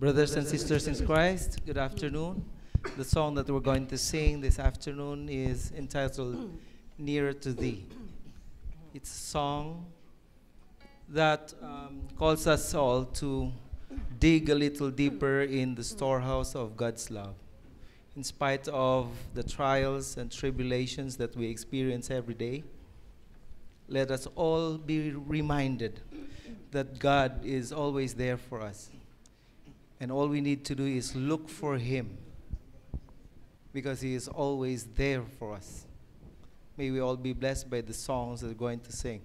Brothers and sisters in Christ, good afternoon. The song that we're going to sing this afternoon is entitled Nearer to Thee. It's a song that um, calls us all to dig a little deeper in the storehouse of God's love. In spite of the trials and tribulations that we experience every day, let us all be reminded that God is always there for us. And all we need to do is look for Him because He is always there for us. May we all be blessed by the songs that we're going to sing.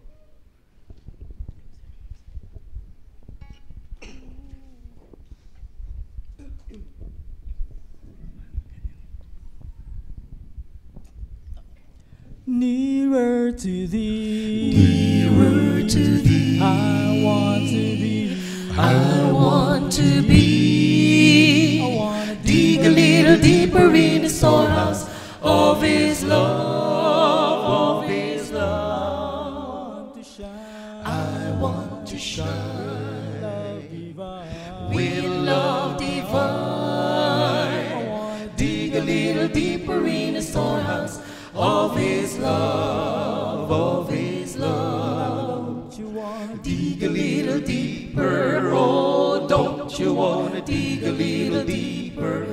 Nearer to thee, Nearer to thee, I want to be. I in the storehouse of His love, of His love. to shine. I want to shine with love divine. Dig a little deeper in the storehouse of His love, of His love. Dig a little deeper, oh, don't you wanna dig a little deeper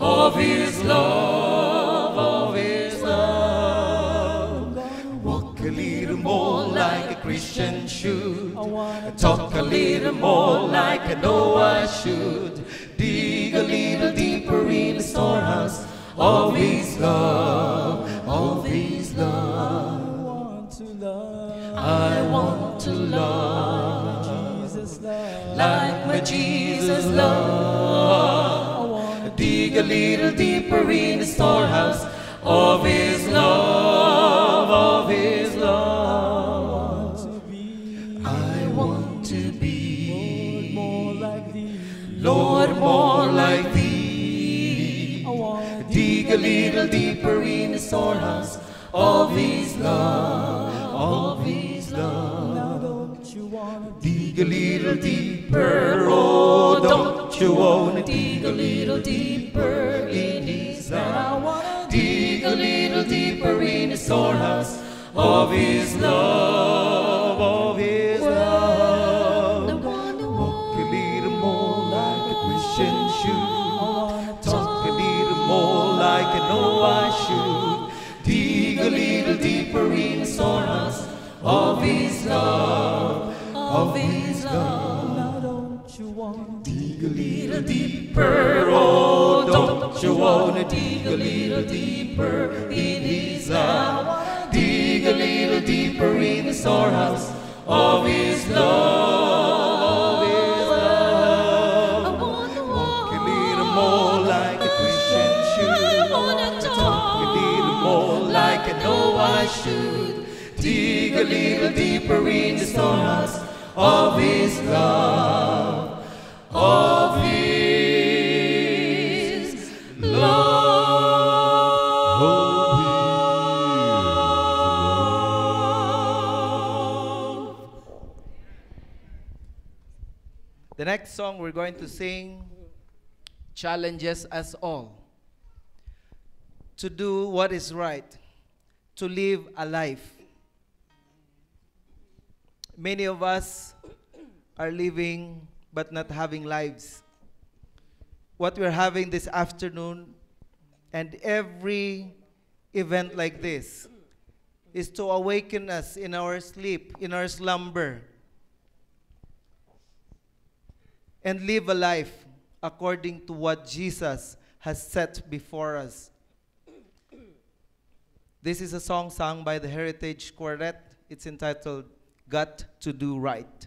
of His love, of His love. Walk a little more like a Christian should. Talk a little more like I know I should. Dig a little deeper in the storehouse of His love, of His love. I want to love. I want to love. like my Jesus love. Dig a little deeper in the storehouse of His love, of His love. I want to be. more like thee. Lord, more like thee. Dig a little deeper in the storehouse of His love, of His love. Dig a little deeper, oh, don't you wanna dig little deeper in His love? Dig a little deeper in the storehouse of His love, of His love. Walk a little more like a Christian should. Talk a little more like I know I should. Dig a little deeper in the storehouse of His love, of His love. now don't you want Dig a little deeper, you wanna dig a little deeper in His love? Dig a little deeper in the storehouse of His love, His love. Walk a little more like a Christian should. Talk a little more like I know I should. Dig a little deeper in the storehouse of His love, The next song we're going to sing challenges us all to do what is right, to live a life. Many of us are living but not having lives. What we're having this afternoon and every event like this is to awaken us in our sleep, in our slumber, and live a life according to what Jesus has set before us. This is a song sung by the Heritage Quartet. It's entitled Got to Do Right.